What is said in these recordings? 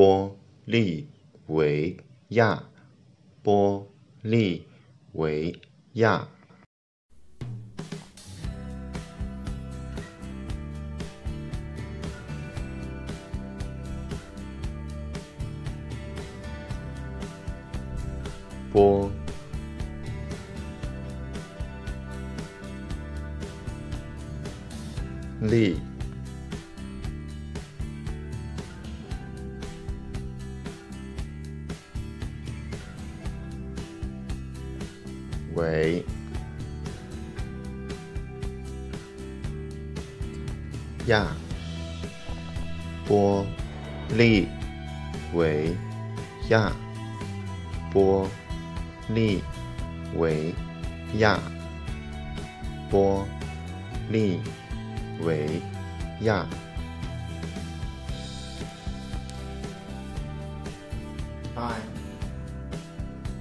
玻利维亚，玻利维亚。玻利维亚，玻利维亚，玻。利维亚，玻利维亚，哎，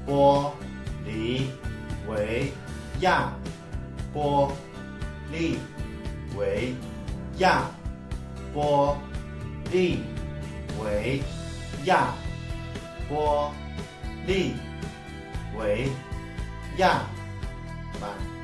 玻利亚，波利维亚，波利维亚，波利。维亚，慢。